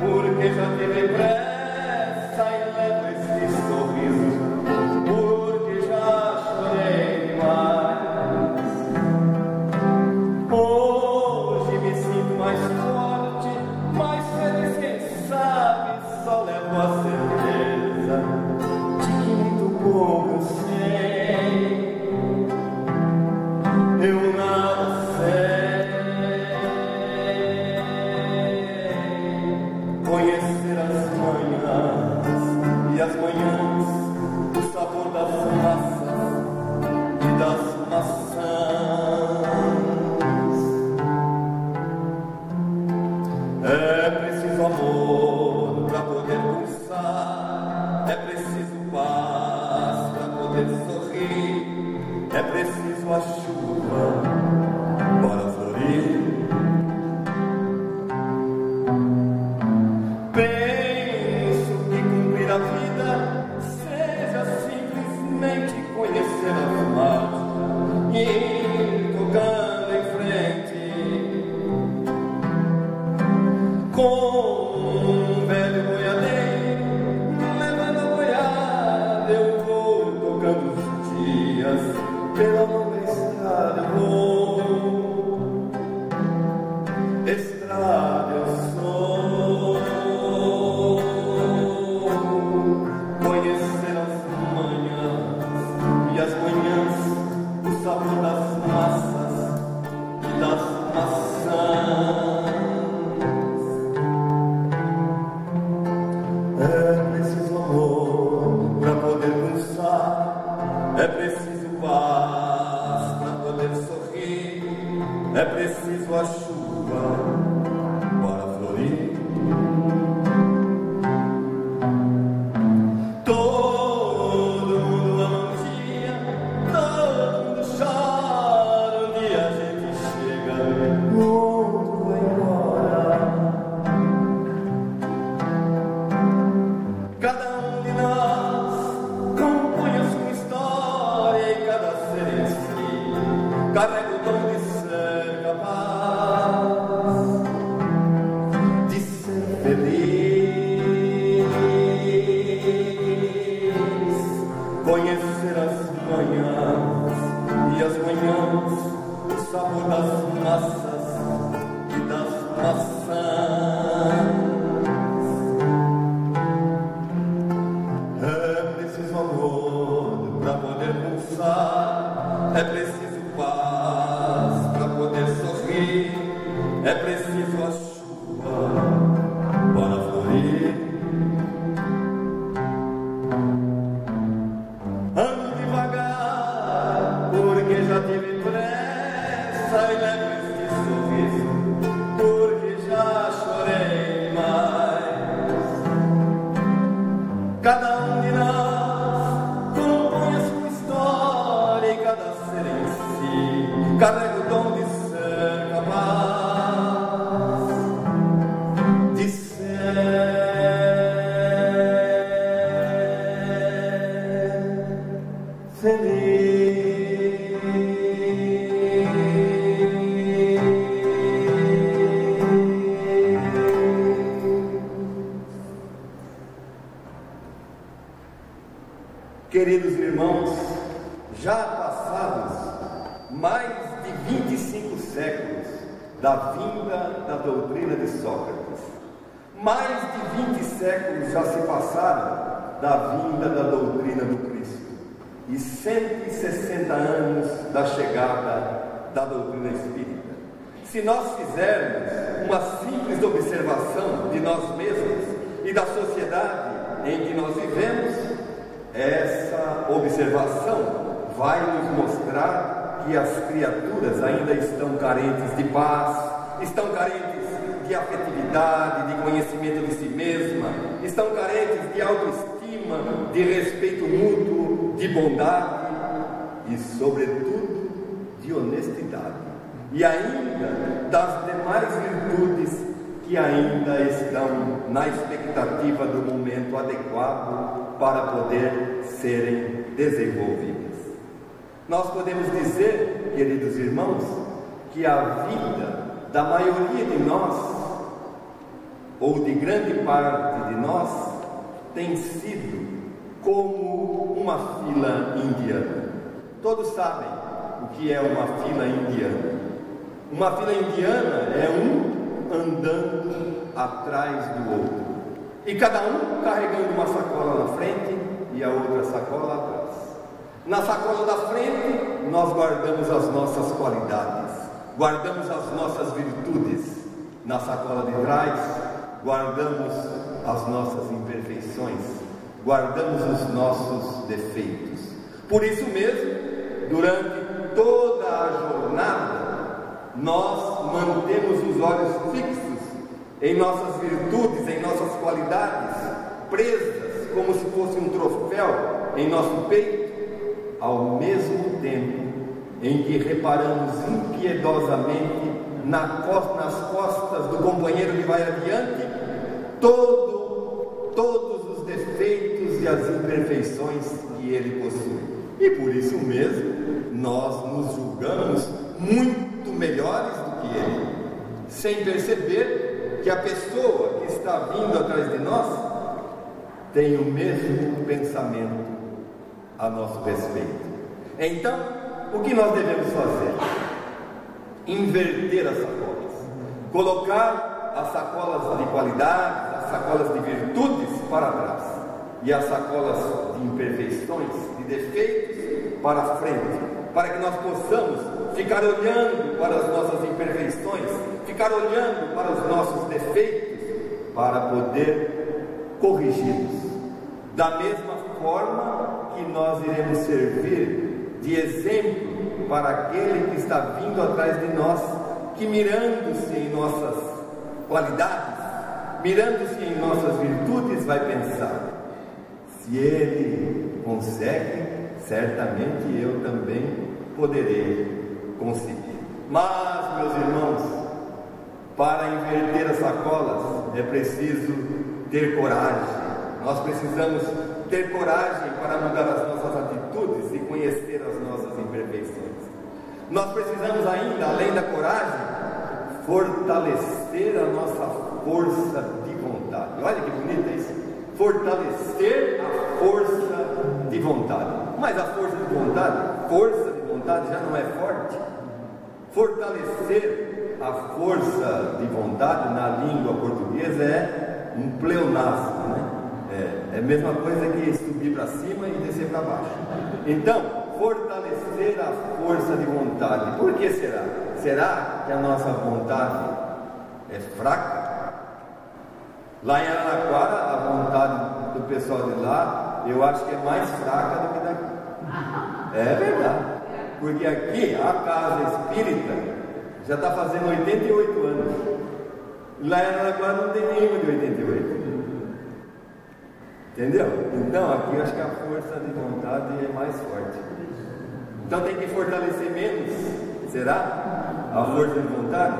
porque já tive pressa e levo é preciso pela longa estrada. Estrada eu sou, conhecer as manhãs e as manhãs, o sabor das massas e das maçãs. É preciso amor para poder pulsar, é preciso é preciso a chuva para florir. Todo mundo dia, todo mundo chora, um dia a gente chega, o embora. Cada um de nós compõe a sua história e cada ser carrega É preciso amor para poder pulsar, é preciso paz para poder sorrir, é preciso Queridos irmãos, já passados mais de 25 séculos da vinda da doutrina de Sócrates, mais de 20 séculos já se passaram da vinda da doutrina do Cristo e 160 anos da chegada da doutrina espírita. Se nós fizermos uma simples observação de nós mesmos e da sociedade em que nós vivemos, essa observação vai nos mostrar que as criaturas ainda estão carentes de paz, estão carentes de afetividade, de conhecimento de si mesma, estão carentes de autoestima, de respeito mútuo, de bondade e, sobretudo, de honestidade. E ainda das demais virtudes que ainda estão na expectativa do momento adequado para poder serem desenvolvidas. Nós podemos dizer, queridos irmãos, que a vida da maioria de nós ou de grande parte de nós, tem sido como uma fila indiana. Todos sabem o que é uma fila indiana. Uma fila indiana é um andando atrás do outro. E cada um carregando uma sacola na frente e a outra sacola atrás. Na sacola da frente, nós guardamos as nossas qualidades, guardamos as nossas virtudes. Na sacola de trás, guardamos as nossas imperfeições, guardamos os nossos defeitos. Por isso mesmo, durante toda a jornada, nós mantemos os olhos fixos em nossas virtudes, em nossas qualidades, presas como se fosse um troféu em nosso peito, ao mesmo tempo em que reparamos impiedosamente na nas costas do companheiro que vai adiante todo, todos os defeitos e as imperfeições que ele possui. E por isso mesmo nós nos julgamos muito melhores do que ele, sem perceber que a pessoa que está vindo atrás de nós tem o mesmo pensamento a nosso respeito. Então, o que nós devemos fazer? Inverter as sacolas, colocar as sacolas de qualidade, as sacolas de virtudes para trás e as sacolas de imperfeições, defeitos para frente, para que nós possamos ficar olhando para as nossas imperfeições, ficar olhando para os nossos defeitos, para poder corrigi-los. Da mesma forma que nós iremos servir de exemplo para aquele que está vindo atrás de nós, que mirando-se em nossas qualidades, mirando-se em nossas virtudes, vai pensar: se ele consegue, certamente eu também poderei conseguir. Mas, meus irmãos, para inverter as sacolas é preciso ter coragem nós precisamos ter coragem para mudar as nossas atitudes e conhecer as nossas imperfeições. Nós precisamos ainda, além da coragem, fortalecer a nossa força de vontade. Olha que bonito isso. Fortalecer a força de vontade. Mas a força de vontade, força de vontade já não é forte. Fortalecer a força de vontade na língua portuguesa é um pleonasmo, né? É, é a mesma coisa que subir para cima e descer para baixo. Então, fortalecer a força de vontade. Por que será? Será que a nossa vontade é fraca? Lá em Araraquara, a vontade do pessoal de lá, eu acho que é mais fraca do que daqui. É verdade. Porque aqui, a casa espírita já está fazendo 88 anos. Lá Araraquara não tem nenhuma de 88. Entendeu? Então aqui eu acho que a força de vontade é mais forte. Então tem que fortalecer menos. Será? A força de vontade?